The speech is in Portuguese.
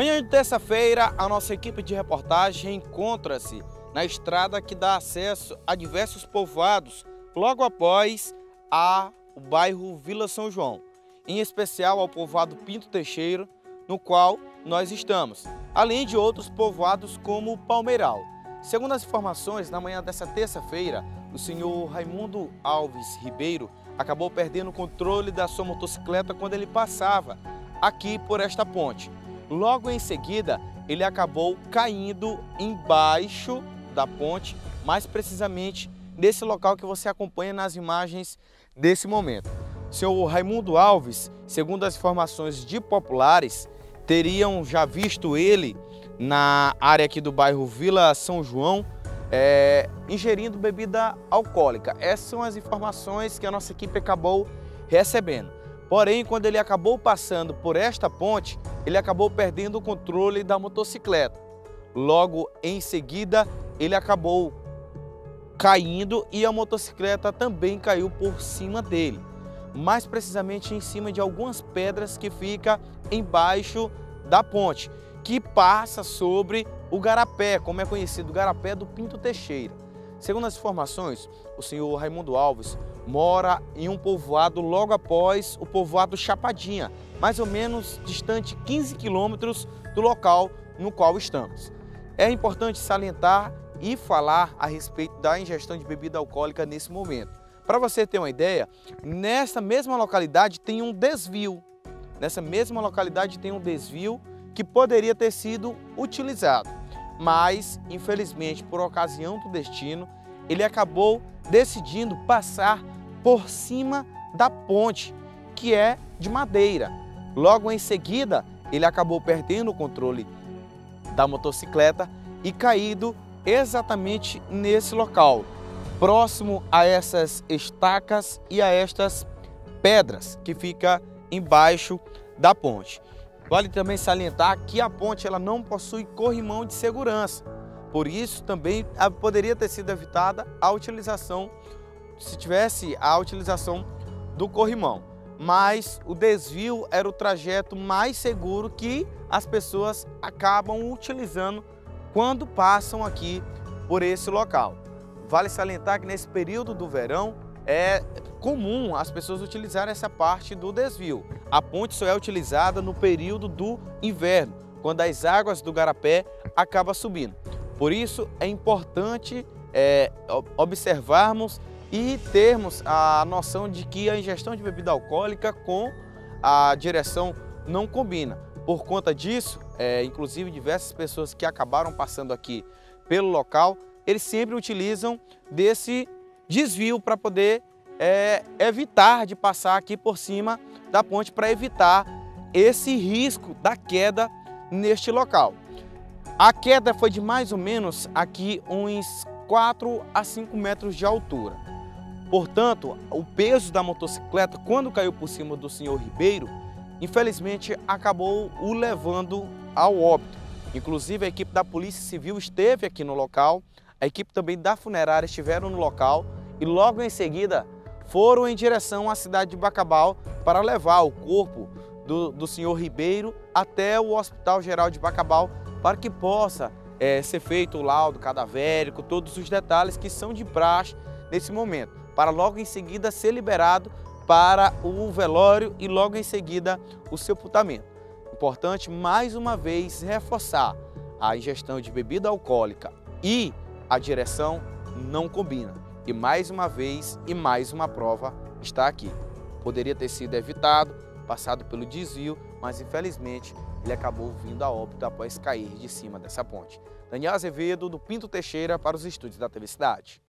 Manhã de terça-feira, a nossa equipe de reportagem encontra-se na estrada que dá acesso a diversos povoados, logo após a, o bairro Vila São João, em especial ao povoado Pinto Teixeira, no qual nós estamos, além de outros povoados como Palmeiral. Segundo as informações, na manhã dessa terça-feira, o senhor Raimundo Alves Ribeiro acabou perdendo o controle da sua motocicleta quando ele passava aqui por esta ponte. Logo em seguida, ele acabou caindo embaixo da ponte, mais precisamente nesse local que você acompanha nas imagens desse momento. Senhor Raimundo Alves, segundo as informações de populares, teriam já visto ele na área aqui do bairro Vila São João, é, ingerindo bebida alcoólica. Essas são as informações que a nossa equipe acabou recebendo. Porém, quando ele acabou passando por esta ponte, ele acabou perdendo o controle da motocicleta. Logo em seguida, ele acabou caindo e a motocicleta também caiu por cima dele. Mais precisamente em cima de algumas pedras que fica embaixo da ponte, que passa sobre o garapé, como é conhecido, o garapé do Pinto Teixeira. Segundo as informações, o senhor Raimundo Alves mora em um povoado logo após o povoado Chapadinha, mais ou menos distante 15 quilômetros do local no qual estamos. É importante salientar e falar a respeito da ingestão de bebida alcoólica nesse momento. Para você ter uma ideia, nessa mesma localidade tem um desvio. Nessa mesma localidade tem um desvio que poderia ter sido utilizado mas infelizmente por ocasião do destino, ele acabou decidindo passar por cima da ponte, que é de madeira. Logo em seguida, ele acabou perdendo o controle da motocicleta e caído exatamente nesse local, próximo a essas estacas e a estas pedras que fica embaixo da ponte. Vale também salientar que a ponte ela não possui corrimão de segurança. Por isso, também poderia ter sido evitada a utilização, se tivesse a utilização do corrimão. Mas o desvio era o trajeto mais seguro que as pessoas acabam utilizando quando passam aqui por esse local. Vale salientar que nesse período do verão é comum as pessoas utilizarem essa parte do desvio. A ponte só é utilizada no período do inverno, quando as águas do garapé acabam subindo. Por isso é importante é, observarmos e termos a noção de que a ingestão de bebida alcoólica com a direção não combina. Por conta disso, é, inclusive diversas pessoas que acabaram passando aqui pelo local, eles sempre utilizam desse desvio para poder é, evitar de passar aqui por cima da ponte para evitar esse risco da queda neste local. A queda foi de mais ou menos aqui uns 4 a 5 metros de altura. Portanto, o peso da motocicleta, quando caiu por cima do senhor Ribeiro, infelizmente acabou o levando ao óbito. Inclusive, a equipe da Polícia Civil esteve aqui no local, a equipe também da funerária estiveram no local e logo em seguida foram em direção à cidade de Bacabal para levar o corpo do, do senhor Ribeiro até o Hospital Geral de Bacabal para que possa é, ser feito o laudo cadavérico, todos os detalhes que são de praxe nesse momento, para logo em seguida ser liberado para o velório e logo em seguida o sepultamento. Importante mais uma vez reforçar a ingestão de bebida alcoólica e a direção não combina. Mais uma vez e mais uma prova está aqui. Poderia ter sido evitado, passado pelo desvio, mas infelizmente ele acabou vindo a óbito após cair de cima dessa ponte. Daniel Azevedo, do Pinto Teixeira, para os estúdios da TV Cidade.